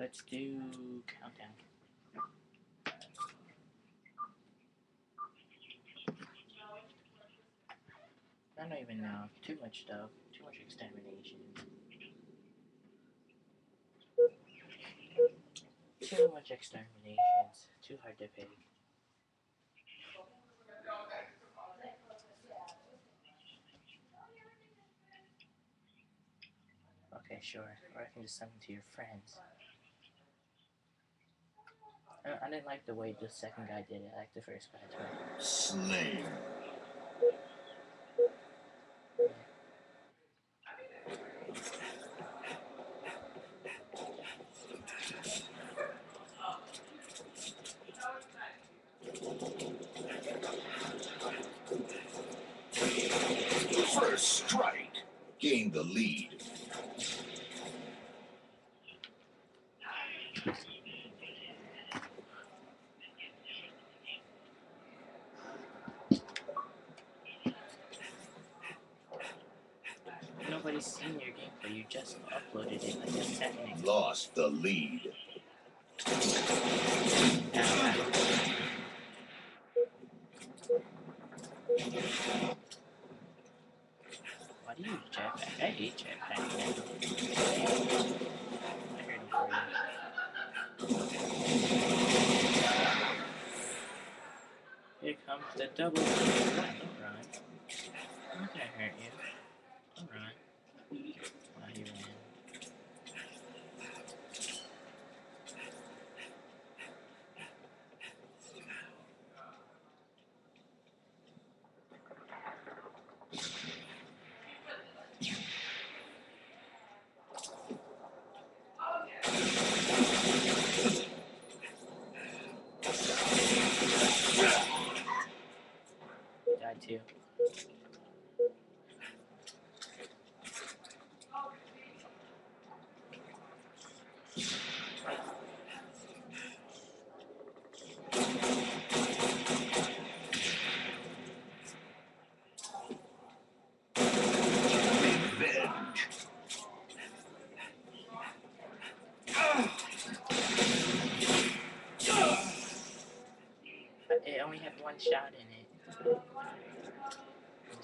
Let's do countdown. I don't even know. Too much stuff. Too much extermination. Too much exterminations. Too hard to pick. Okay, sure. Or I can just send them to your friends. I, I didn't like the way the second guy did it. I like the first guy too. Slain. First strike. Gain the lead. Nobody's seen your. You just uploaded it like a second ago. Lost the lead. Why do you jetpack? I hate. I heard. Here comes the double. I'm not gonna hurt you. Don't run. Why you ran? Had one shot in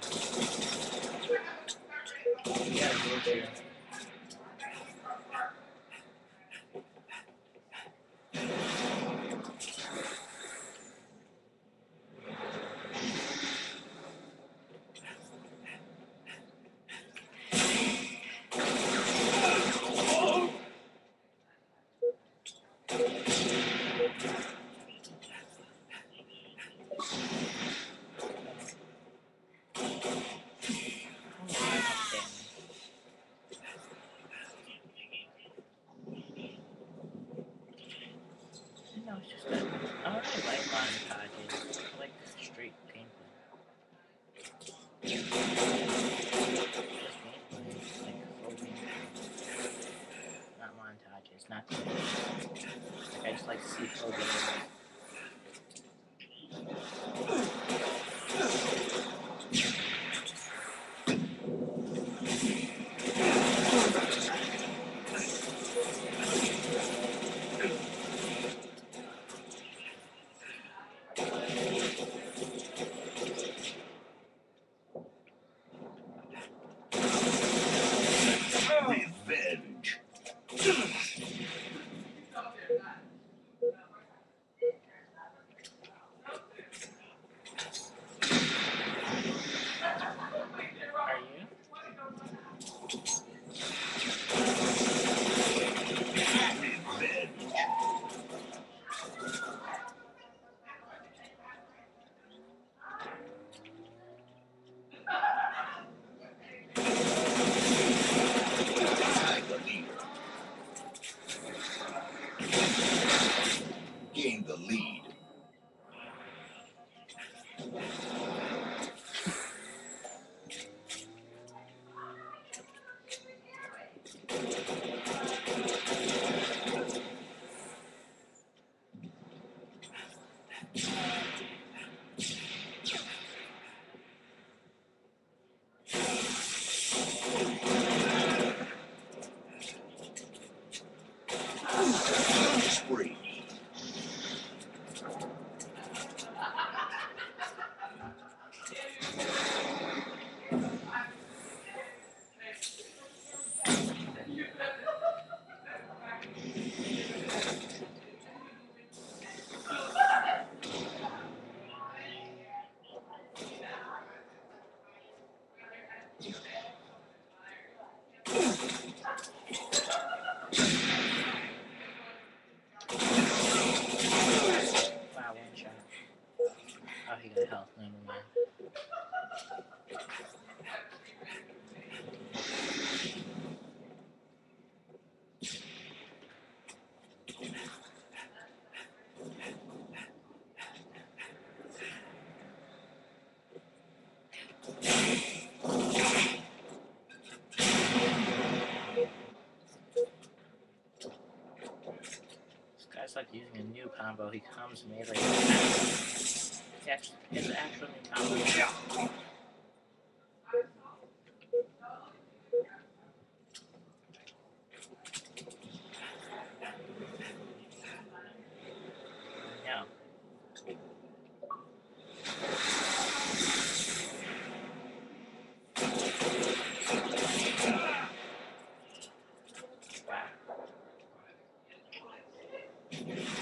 Wow. Dios. Guy's like using a new combo. He comes melee. It's actually, it's an actual new combo. Yeah. Wow.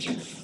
Revenge.